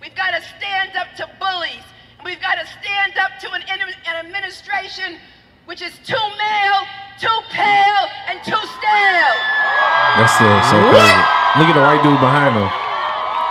We've got to stand up to bullies. We've got to stand up to an, an administration which is too male, too pale, and too stale. That's uh, so crazy. Look at the white dude behind him.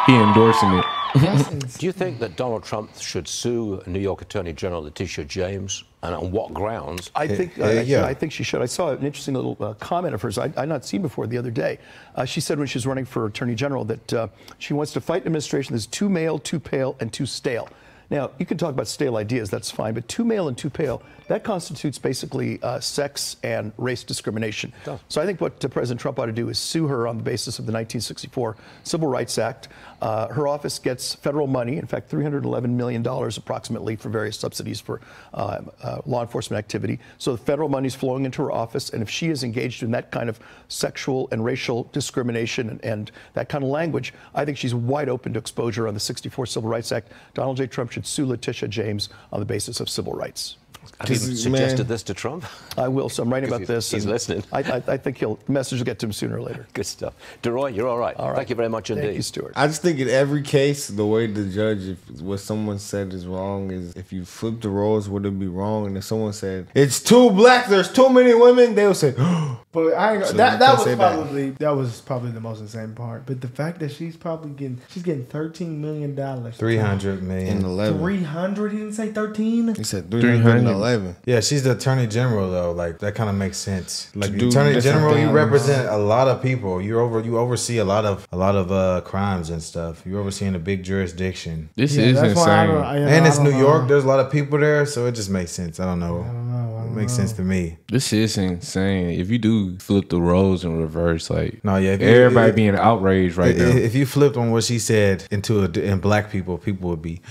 He endorsing it. Do you think that Donald Trump should sue New York Attorney General Letitia James, and on what grounds? I think, uh, Uh, yeah. I think she should. I saw an interesting little uh, comment of hers I, I'd not seen before the other day. Uh, she said when she was running for Attorney General that uh, she wants to fight an administration that's too male, too pale, and too stale. Now, you can talk about stale ideas, that's fine, but too male and too pale, that constitutes basically uh, sex and race discrimination. So I think what uh, President Trump ought to do is sue her on the basis of the 1964 Civil Rights Act. Uh, her office gets federal money, in fact, $311 million approximately for various subsidies for uh, uh, law enforcement activity. So the federal money is flowing into her office, and if she is engaged in that kind of sexual and racial discrimination and, and that kind of language, I think she's wide open to exposure on the 64 Civil Rights Act. Donald J. Trump should sue Letitia James on the basis of civil rights. Have you suggested man. this to Trump? I will, so I'm writing about He's- this. he's listening. I, I, I think he'll the message will get to him sooner or later. Good stuff. DeRoy, you're all right. All right. Thank you very much indeed. Thank you, Stuart. I just think in every case, the way to judge, if what someone said is wrong, is if you flip the roles, would it be wrong? And if someone said it's too black, there's too many women, they would say, But I ain't So that that was say that. probably that. was probably the most insane part. But the fact that she's probably getting she's getting thirteen million dollars. Three hundred in million. eleven. Three hundred. He didn't say thirteen. He said three hundred and eleven. Yeah, she's the attorney general though. Like that kind of makes sense. Like do attorney different general, you represent a lot of people. You over you oversee a lot of a lot of uh crimes and stuff. You're overseeing a big jurisdiction. This Yeah, is that's why I insane. don't- I- you know, and it's New know. York. There's a lot of people there, so it just makes sense. I don't know. I don't know. It makes sense to me. This is insane. If you do flip the roles in reverse, like No, yeah, if you- everybody if- being outraged right I- now. If you flipped on what she said into a, in black people, people would be.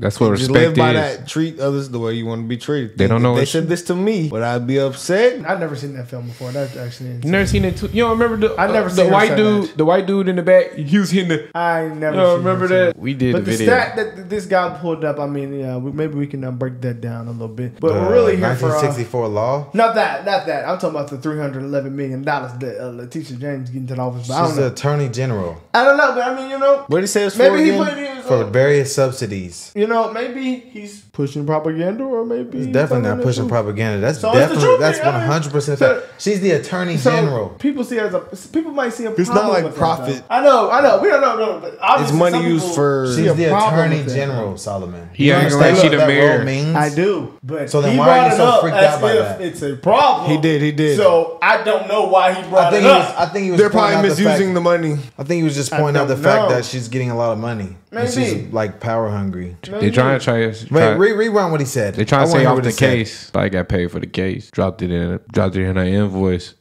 Nah. That's what Just respect live by is. that. Treat others the way you want to be treated. They don't If know They what said this to me. Would I be upset? I've never seen that film before. That actually insane. You never seen it? Too? You don't remember the? I never uh, seen the her white dude. that. The white dude in the back. He was hitting the. I never. You don't seen remember her say that? We did But the the, video. stat that this guy pulled up, I mean, yeah, we, maybe we can uh, break that down a little bit. But The we're really here for. Uh, 1964 law. not that, not that. I'm talking about the 311 million dollars that uh, Letitia James getting to the office. I She's don't the attorney general I don't know, but I mean, you know, What did he say it's for maybe he again? put it in. For uh, various subsidies. You know, maybe he's pushing propaganda, or maybe he's definitely not pushing truth. propaganda. That's So definitely truth, that's man. I hundred percent fact. She's the attorney So general. people see as a people might see a It's not like with profit. though. I know, I know. We don't know. No, but obviously money used for- She's the attorney with that. general, Solomon. He You understand like she what the that mayor. means? I do, but So then he why are you so freaked out by that? it's a problem. He did, he did. So I don't know why he brought I think it he was. up. I think he was. They're probably misusing the money. I think he was just pointing out the fact that she's getting a lot of money. Maybe. She's like power hungry. They trying to try. Wait, try re- rewind what he said. they trying to wanna say off the he said. case. But I got paid for the case. Dropped it in. Dropped it in her invoice.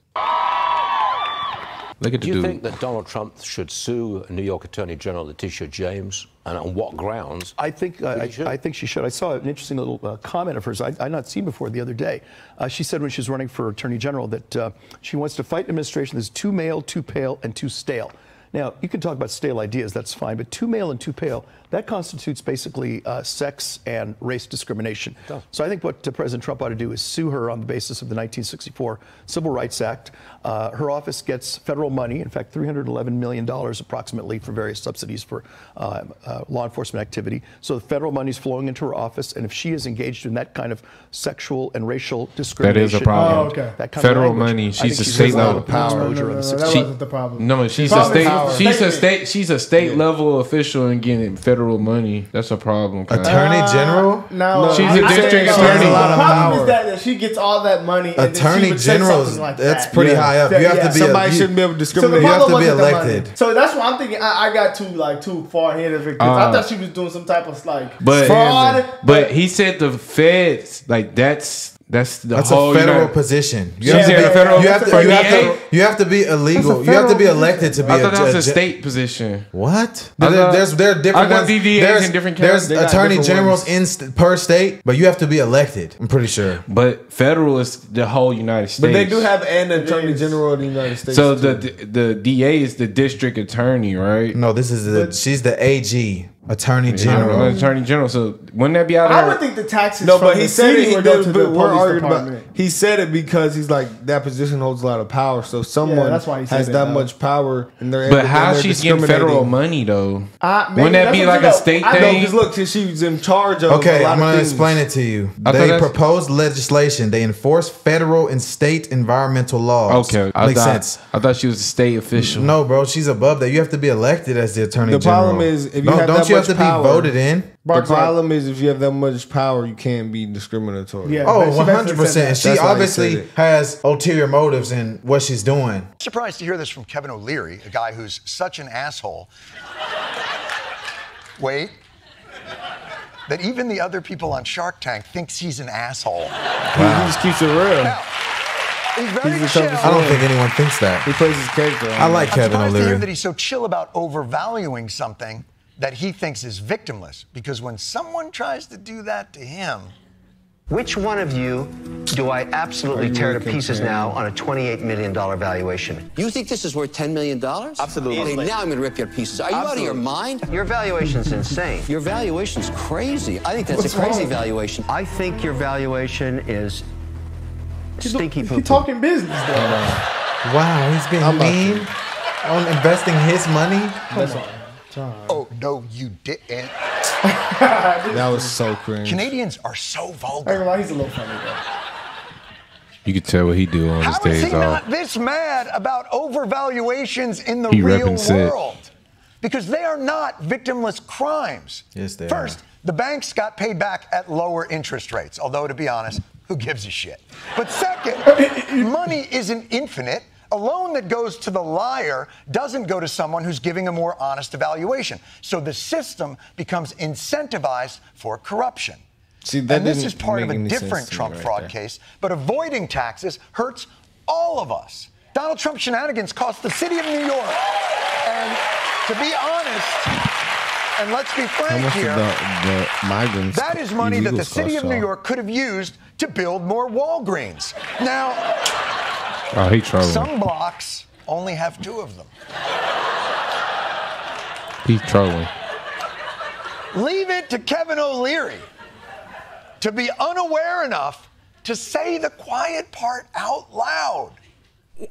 Look at Do the you dude. think that Donald Trump should sue New York Attorney General Letitia James, and on what grounds? I think uh, she should. I, I think she should. I saw an interesting little uh, comment of hers I, I'd not seen before the other day. Uh, she said when she was running for attorney general that uh, she wants to fight an administration that's too male, too pale, and too stale. Now you can talk about stale ideas, that's fine, but too male and too pale that constitutes basically uh, sex and race discrimination. So I think what uh, President Trump ought to do is sue her on the basis of the 1964 Civil Rights Act. Uh, her office gets federal money, in fact, $311 million approximately for various subsidies for uh, uh, law enforcement activity. So the federal money is flowing into her office, and if she is engaged in that kind of sexual and racial discrimination, problem. Oh, okay. that kind Federal of language, money, she's a she's state got a lot level- power No, no, exposure no, no, that She- wasn't the problem. No, she's a state. power. She's a state. She's a state level official and getting federal money. That's a problem. cuz. Attorney general. No, no, She's I- a I district think- no, attorney. The A lot of problem power. is that, that she gets all that money. and then she Attorney would general. something like That's that. pretty Yeah. high up. You have Yeah. to be. Somebody a, you, shouldn't be able to So the discriminate. You have to be wasn't the money. elected. So that's why I'm thinking. I, I got too like too far ahead of it because I Uh, thought she was doing some type of like But fraud. but he said the feds like that's that's the That's whole a federal United- position. You She's have to be. the federal- you have to. You have to. Eh? You have to be illegal. You have to be elected to be I a thought that was a ju- state position. What? There- thought- there's there are different I ones. DVAs there's in different there's counties. They attorney generals ones. in st- per state, but you have to be elected. I'm pretty sure. But federal is the whole United States. But they do have an attorney general of the United States. So too. the the DA is the district attorney, right? No, this is the she's the AG. Attorney General, General. Attorney General. So wouldn't that be out of I her? would think the taxes. No, from but the he said it. would go to but the we're police arguing about. He said it because he's like that position holds a lot of power. So someone that's why he said has it, that though. much power, and they're but and how they're she's getting federal money though? Uh, maybe Wouldn't that be like a state I thing? because look, she was in charge of. Okay, a lot I'm gonna explain it to you. I They that's- proposed legislation. They enforce federal and state environmental laws. Okay, I makes thought, sense. I thought she was a state official. No, bro, she's above that. You have to be elected as the attorney general. The problem is, if you don't, have that you have to power- be voted in? The problem is, if you have that much power, you can't be discriminatory. Yeah. Oh, 100 percent. She That's obviously has ulterior motives in what she's doing. Surprised to hear this from Kevin O'Leary, a guy who's such an asshole. Wait. That even the other people on Shark Tank thinks he's an asshole. He, he just keeps it real. Now, he's very He's chill. I don't think anyone thinks that. He plays his character. I like I'm Kevin surprised to hear O'Leary. that he's so chill about overvaluing something that he thinks is victimless. Because when someone tries to do that to him, Which one of you do I absolutely Are you tear to pieces comparing? now on a $28 million valuation? You think this is worth $10 million? Absolutely. Okay, now I'm going to rip your pieces. Are you out of your mind? Your valuation's insane. Your valuation's crazy. I think that's What's a crazy wrong? valuation. I think your valuation is stinky poo. He talking business though. Wow, he's being mean on investing his money. oh, no, you didn't. That was so cringe. Canadians are so I ain't vulgar. gonna lie, he's a little funny though. You could tell what he do on How his is days he off. not this mad about overvaluations in the He real repping Sid. world? Because they are not victimless crimes. Yes, they First, are. the banks got paid back at lower interest rates, although, to be honest, who gives a shit? But second, money isn't infinite. A loan that goes to the liar doesn't go to someone who's giving a more honest evaluation. So the system becomes incentivized for corruption. See, and this is part of a different Trump right fraud there. case, but avoiding taxes hurts all of us. Donald Trump shenanigans cost the city of New York. And to be honest, and let's be frank here, the, the migrants? that is money that the city of New? York could have used to build more Walgreens. Now, Oh, he trolling. some blocks only have two of them. He's trolling. Leave it to Kevin O'Leary to be unaware enough to say the quiet part out loud.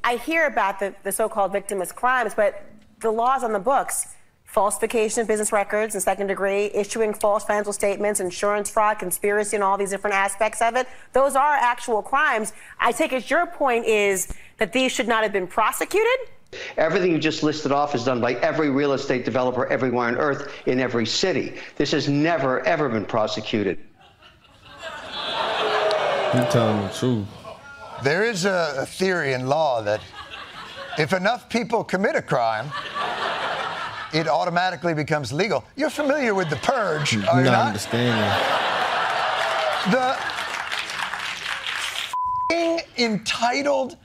I hear about the, the so-called victimless crimes, but the laws on the books, falsification of business records and second degree, issuing false financial statements, insurance fraud, conspiracy, and all these different aspects of it, those are actual crimes. I take it your point is that these should not have been prosecuted? Everything you just listed off is done by every real estate developer everywhere on earth in every city. This has never, ever been prosecuted. You telling the truth. There is a, a theory in law that if enough people commit a crime, it automatically becomes legal. You're familiar with the purge, You're are you not not? understanding. The f***ing entitled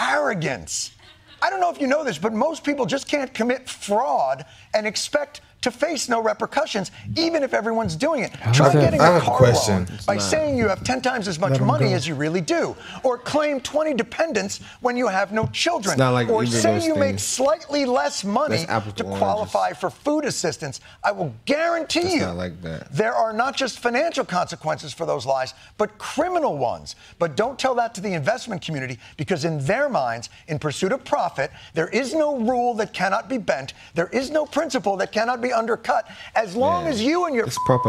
arrogance. I don't know if you know this, but most people just can't commit fraud and expect to face no repercussions, even if everyone's doing it. Try getting I a have a car question. loan by saying you have 10 times as much money go. as you really do, or claim 20 dependents when you have no children, It's not like or say those you make slightly less money to to qualify for food assistance. I will guarantee It's you not like that. there are not just financial consequences for those lies, but criminal ones. But don't tell that to the investment community because, in their minds, in pursuit of profit, there is no rule that cannot be bent. There is no principle that cannot be undercut as long Yeah. as you and your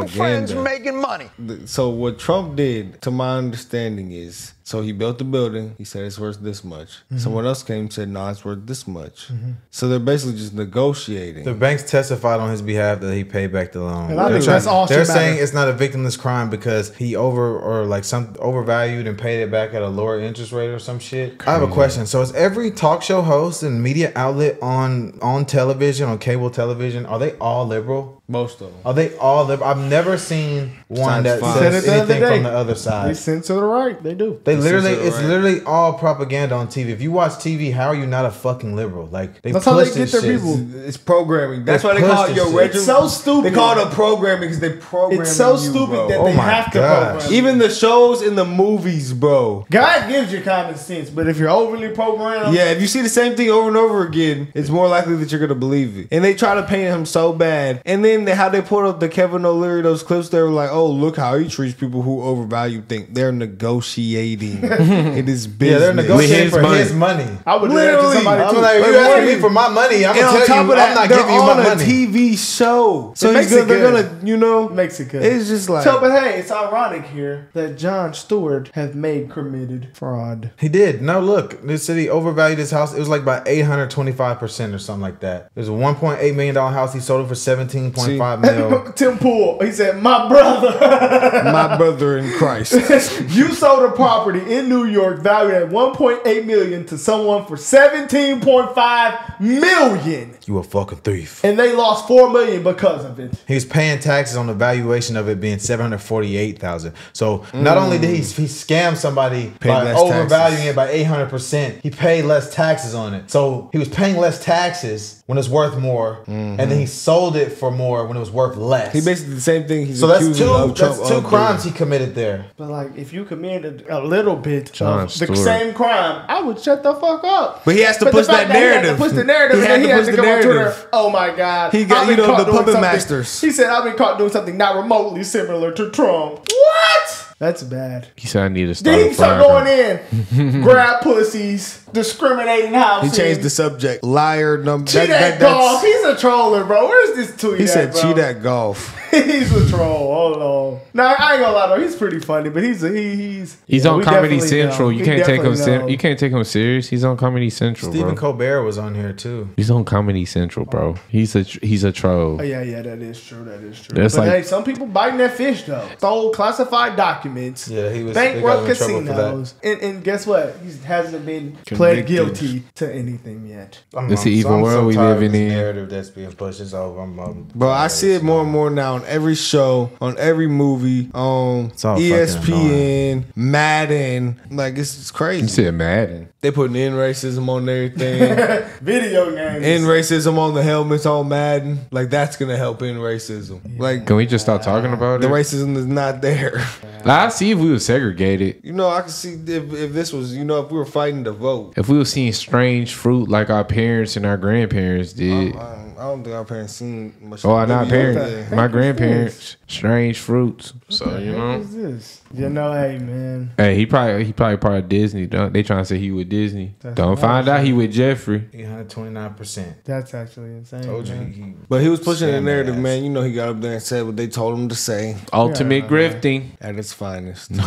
friends making money. So what Trump did, to my understanding, is so he built the building. He said it's worth this much. Mm-hmm. Someone else came and said no, it's worth this much. So they're basically just negotiating. The banks testified on his behalf that he paid back the loan. And I They're, trying- that's all they're should matter. saying it's not a victimless crime because he over or like some overvalued and paid it back at a lower interest rate or some shit. I have a question. So is every talk show host and media outlet on on television, on cable television, are they all liberal? Most of them. Are they all liberal? I've never seen one Besides that Fox. Said it the other anything day. from the other They side. sent to the right. They do. They literally, censor it's right. literally all propaganda on TV. If you watch TV, how are you not a fucking liberal? Like they That's how they push get this their shit. people. It's programming. That's They why they call push it your this regular. It's so stupid. They call it a programming because they program. It's so you, stupid bro. that Oh they my have to gosh. program. Even the shows in the movies, bro. God gives you common sense, but if you're overly programmed, Yeah, if you see the same thing over and over again, it's more likely that you're gonna believe it. And they try to paint him so bad. And then they, how they put up the Kevin O'Leary those clips, they were like, "Oh, look how he treats people who overvalue things. They're negotiating. it is business. Yeah, they're negotiating his for money. his money. I would do that to Literally. somebody I'm too. like, Like, you what asking me for my money? I'm And gonna tell top you, of that, I'm not they're giving you on my a money. TV show. So It he's makes gonna, it they're gonna, you know, makes it good. it's just like so, but hey, it's ironic here that Jon Stewart has made committed fraud. He did. No, look, this city overvalued his house. It was like by 825 percent or something like that. It was a 1.8 million dollar house. He sold it for 17.5 mil. Tim Pool, he said, "My brother, my brother in Christ. you sold a property in New York valued at 1.8 million to someone for 17.5 million, You a fucking thief. and they lost four million because of it." He was paying taxes on the valuation of it being seven hundred forty eight thousand. So not only did he mm. he scam somebody Paid by less overvaluing taxes. it by eight hundred percent, he paid less taxes on it. So he was paying less taxes when it's worth more, mm-hmm. and then he sold it for more when it was worth less. He basically the same thing. He's so that's two of Trump that's two crimes doing. he committed there. But like, if you committed a little bit Jon of the same crime, I would shut the fuck up. But he has to But the push fact that he had to narrative. push the narrative. He and had then to he push to the come on Twitter. narrative. Oh my god! He got- you know, caught the doing puppet something- masters. He said I've been caught doing something not remotely similar to Trump. What? That's bad. He said I need to start Then a he start going in, grab pussies, discriminating houses. He changed the subject. Liar number. Cheat at golf. He's a troller, bro. Where's this tweet? He at, said bro? cheat at golf. He's a troll. Hold on. Now I ain't gonna lie though. He's pretty funny, but he's a, he, he's He's yeah, on Comedy Central. know. You can't take him. Ser- you can't take him serious. He's on Comedy Central, Stephen bro. Colbert was on here too. He's on Comedy Central, bro. He's a he's a troll. Oh, yeah, yeah, that is true. That is true. That's but like- hey, some people biting that fish though. Stole classified documents. Yeah, he was- they got bankrupt him in trouble for that. casinos, and, and guess what? He hasn't been pled guilty to anything yet. I'm, It's the I'm- evil I'm world we tired of living in. Narrative that's being pushed. It's over. I'm, I'm Bro, I see it more and more now on every show, on every movie, on all ESPN, Madden. Like it's, it's crazy. You said Madden. They putting in racism on everything. Video games. in racism on the helmets on Madden. Like that's gonna help in racism. Like Can we just stop talking about the it? The racism is not there. I see if we were segregated. You know, I can see if, if this was, you know, if we were fighting to vote. If we were seeing strange fruit like our parents and our grandparents did. Oh, I, don't- I don't think our parents seen much. Oh, of not it. parents. Yeah. My grandparents, strange fruits. So you know. is this? You know, hey man. Hey, he probably he probably part of Disney. Don't they trying to say he with Disney? That's Don't find out he with Jeffrey. 829 percent. That's actually insane. Told you. He, he But he was pushing the narrative, ass. man. You know, he got up there and said what they told him to say Ultimate Yeah, grifting. at its finest.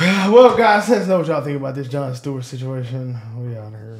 Well, guys, let us know what y'all think about this Jon Stewart situation. We out here.